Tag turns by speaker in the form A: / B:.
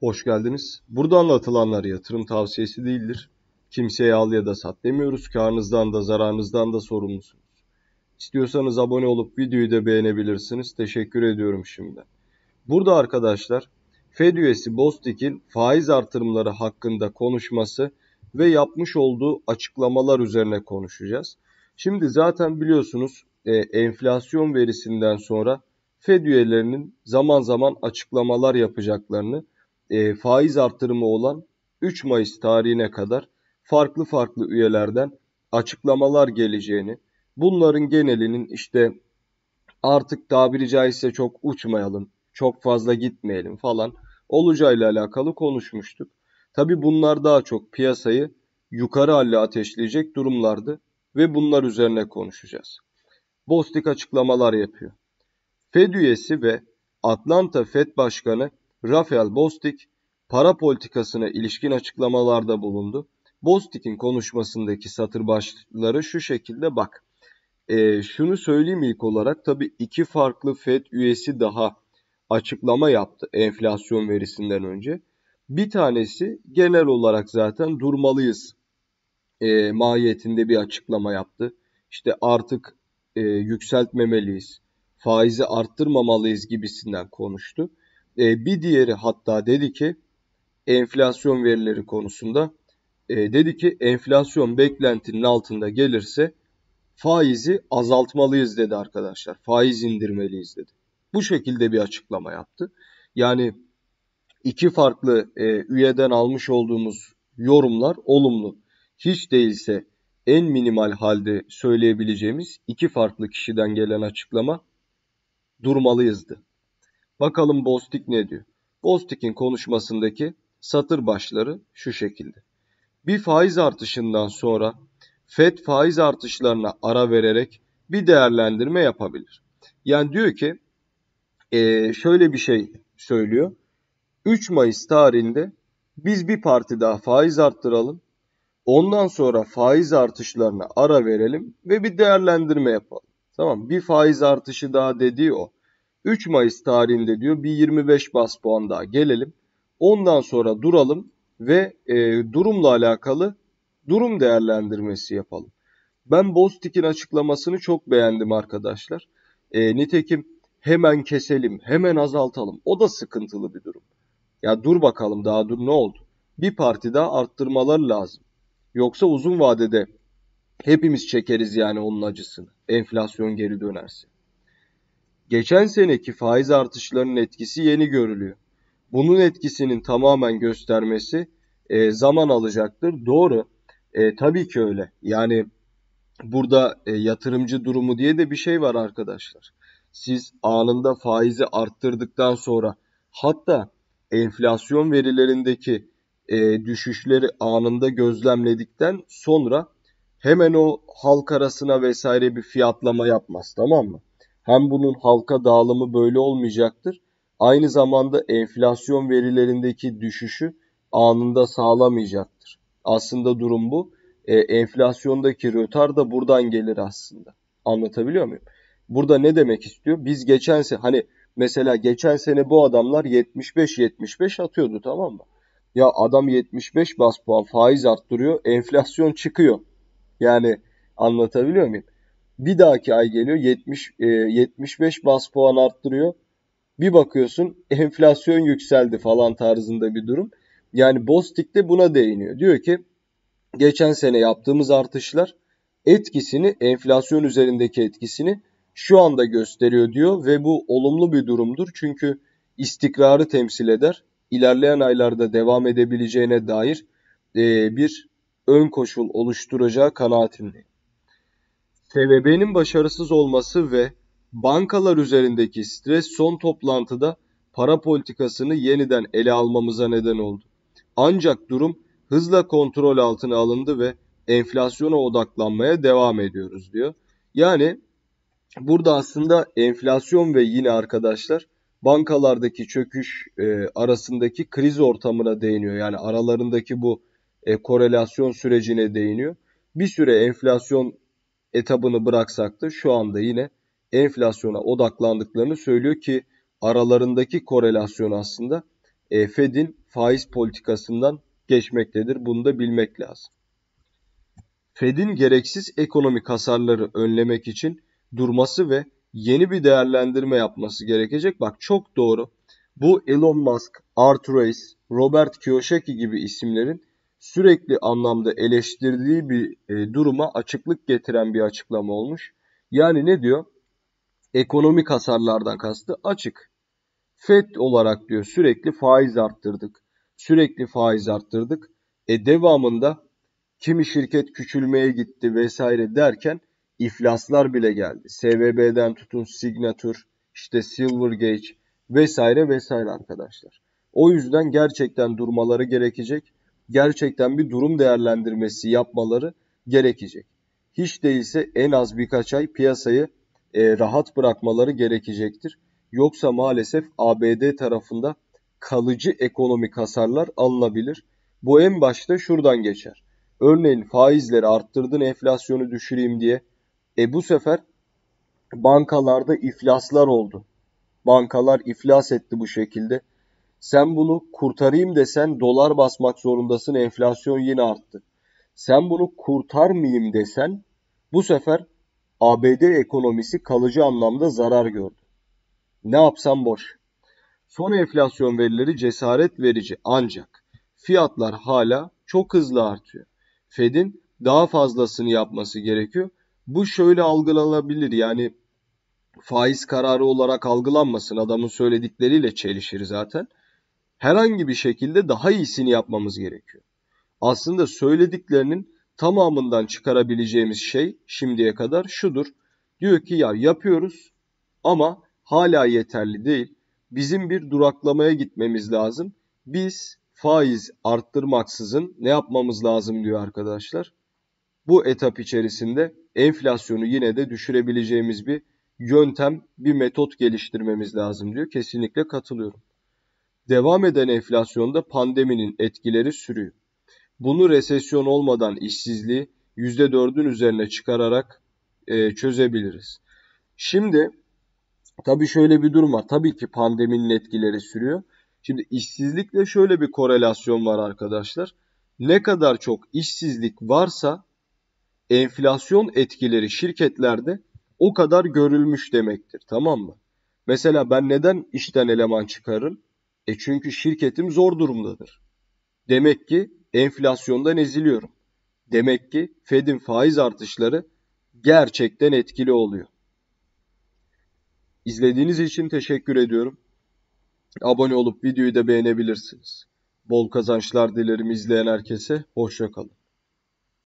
A: Hoş geldiniz. Burada anlatılanlar yatırım tavsiyesi değildir. Kimseye al ya da sat demiyoruz. Karnınızdan da zararınızdan da sorumlusunuz. İstiyorsanız abone olup videoyu da beğenebilirsiniz. Teşekkür ediyorum şimdiden. Burada arkadaşlar Fed üyesi Bostik'in faiz artırımları hakkında konuşması ve yapmış olduğu açıklamalar üzerine konuşacağız. Şimdi zaten biliyorsunuz e, enflasyon verisinden sonra Fed üyelerinin zaman zaman açıklamalar yapacaklarını e, faiz artırımı olan 3 Mayıs tarihine kadar farklı farklı üyelerden açıklamalar geleceğini, bunların genelinin işte artık tabiri caizse çok uçmayalım, çok fazla gitmeyelim falan olacağıyla alakalı konuşmuştuk. Tabi bunlar daha çok piyasayı yukarı halle ateşleyecek durumlardı ve bunlar üzerine konuşacağız. Bostik açıklamalar yapıyor. Fed üyesi ve Atlanta Fed Başkanı Rafael Bostik para politikasına ilişkin açıklamalarda bulundu. Bostik'in konuşmasındaki satır başları şu şekilde bak. E, şunu söyleyeyim ilk olarak tabii iki farklı FED üyesi daha açıklama yaptı enflasyon verisinden önce. Bir tanesi genel olarak zaten durmalıyız e, mahiyetinde bir açıklama yaptı. İşte artık e, yükseltmemeliyiz, faizi arttırmamalıyız gibisinden konuştu. E, bir diğeri hatta dedi ki enflasyon verileri konusunda e, dedi ki enflasyon beklentinin altında gelirse faizi azaltmalıyız dedi arkadaşlar. Faiz indirmeliyiz dedi. Bu şekilde bir açıklama yaptı. Yani iki farklı e, üyeden almış olduğumuz yorumlar olumlu. Hiç değilse en minimal halde söyleyebileceğimiz iki farklı kişiden gelen açıklama durmalıyızdı. Bakalım Bostik ne diyor? Bostik'in konuşmasındaki satır başları şu şekilde. Bir faiz artışından sonra FED faiz artışlarına ara vererek bir değerlendirme yapabilir. Yani diyor ki e, şöyle bir şey söylüyor. 3 Mayıs tarihinde biz bir parti daha faiz arttıralım. Ondan sonra faiz artışlarına ara verelim ve bir değerlendirme yapalım. Tamam bir faiz artışı daha dediği o. 3 Mayıs tarihinde diyor bir 25 bas puan daha gelelim. Ondan sonra duralım ve e, durumla alakalı durum değerlendirmesi yapalım. Ben Bostik'in açıklamasını çok beğendim arkadaşlar. E, nitekim hemen keselim, hemen azaltalım. O da sıkıntılı bir durum. Ya dur bakalım daha dur ne oldu? Bir parti daha arttırmalar lazım. Yoksa uzun vadede hepimiz çekeriz yani onun acısını. Enflasyon geri dönerse. Geçen seneki faiz artışlarının etkisi yeni görülüyor. Bunun etkisinin tamamen göstermesi e, zaman alacaktır. Doğru. E, tabii ki öyle. Yani burada e, yatırımcı durumu diye de bir şey var arkadaşlar. Siz anında faizi arttırdıktan sonra hatta enflasyon verilerindeki e, düşüşleri anında gözlemledikten sonra hemen o halk arasına vesaire bir fiyatlama yapmaz tamam mı? Hem bunun halka dağılımı böyle olmayacaktır. Aynı zamanda enflasyon verilerindeki düşüşü anında sağlamayacaktır. Aslında durum bu. E, enflasyondaki rötar da buradan gelir aslında. Anlatabiliyor muyum? Burada ne demek istiyor? Biz geçen sene hani mesela geçen sene bu adamlar 75-75 atıyordu tamam mı? Ya adam 75 bas puan faiz arttırıyor, enflasyon çıkıyor. Yani anlatabiliyor muyum? Bir dahaki ay geliyor 70 e, 75 bas puan arttırıyor. Bir bakıyorsun enflasyon yükseldi falan tarzında bir durum. Yani Bostik de buna değiniyor. Diyor ki geçen sene yaptığımız artışlar etkisini enflasyon üzerindeki etkisini şu anda gösteriyor diyor ve bu olumlu bir durumdur. Çünkü istikrarı temsil eder. İlerleyen aylarda devam edebileceğine dair e, bir ön koşul oluşturacağı kanaatindeyim. TVB'nin başarısız olması ve bankalar üzerindeki stres son toplantıda para politikasını yeniden ele almamıza neden oldu. Ancak durum hızla kontrol altına alındı ve enflasyona odaklanmaya devam ediyoruz diyor. Yani burada aslında enflasyon ve yine arkadaşlar bankalardaki çöküş e, arasındaki kriz ortamına değiniyor. Yani aralarındaki bu e, korelasyon sürecine değiniyor. Bir süre enflasyon etabını bıraksak da şu anda yine enflasyona odaklandıklarını söylüyor ki aralarındaki korelasyon aslında e, Fed'in faiz politikasından geçmektedir. Bunu da bilmek lazım. Fed'in gereksiz ekonomik hasarları önlemek için durması ve yeni bir değerlendirme yapması gerekecek. Bak çok doğru. Bu Elon Musk, Arthur Reis, Robert Kiyosaki gibi isimlerin sürekli anlamda eleştirdiği bir e, duruma açıklık getiren bir açıklama olmuş. Yani ne diyor? Ekonomik hasarlardan kastı açık. FED olarak diyor sürekli faiz arttırdık. Sürekli faiz arttırdık. E devamında kimi şirket küçülmeye gitti vesaire derken iflaslar bile geldi. SVB'den tutun Signature, işte Silvergate vesaire vesaire arkadaşlar. O yüzden gerçekten durmaları gerekecek. Gerçekten bir durum değerlendirmesi yapmaları gerekecek. Hiç değilse en az birkaç ay piyasayı e, rahat bırakmaları gerekecektir. Yoksa maalesef ABD tarafında kalıcı ekonomik hasarlar alınabilir. Bu en başta şuradan geçer. Örneğin faizleri arttırdın enflasyonu düşüreyim diye. E bu sefer bankalarda iflaslar oldu. Bankalar iflas etti bu şekilde. Sen bunu kurtarayım desen dolar basmak zorundasın enflasyon yine arttı. Sen bunu kurtarmayayım desen bu sefer ABD ekonomisi kalıcı anlamda zarar gördü. Ne yapsam boş. Son enflasyon verileri cesaret verici ancak fiyatlar hala çok hızlı artıyor. Fed'in daha fazlasını yapması gerekiyor. Bu şöyle algılanabilir yani faiz kararı olarak algılanmasın adamın söyledikleriyle çelişir zaten. Herhangi bir şekilde daha iyisini yapmamız gerekiyor. Aslında söylediklerinin tamamından çıkarabileceğimiz şey şimdiye kadar şudur. Diyor ki ya yapıyoruz ama hala yeterli değil. Bizim bir duraklamaya gitmemiz lazım. Biz faiz arttırmaksızın ne yapmamız lazım diyor arkadaşlar. Bu etap içerisinde enflasyonu yine de düşürebileceğimiz bir yöntem, bir metot geliştirmemiz lazım diyor. Kesinlikle katılıyorum. Devam eden enflasyonda pandeminin etkileri sürüyor. Bunu resesyon olmadan işsizliği %4'ün üzerine çıkararak e, çözebiliriz. Şimdi tabii şöyle bir durum var. Tabii ki pandeminin etkileri sürüyor. Şimdi işsizlikle şöyle bir korelasyon var arkadaşlar. Ne kadar çok işsizlik varsa enflasyon etkileri şirketlerde o kadar görülmüş demektir. Tamam mı? Mesela ben neden işten eleman çıkarırım? E çünkü şirketim zor durumdadır. Demek ki enflasyondan eziliyorum. Demek ki Fed'in faiz artışları gerçekten etkili oluyor. İzlediğiniz için teşekkür ediyorum. Abone olup videoyu da beğenebilirsiniz. Bol kazançlar dilerim izleyen herkese. Hoşçakalın.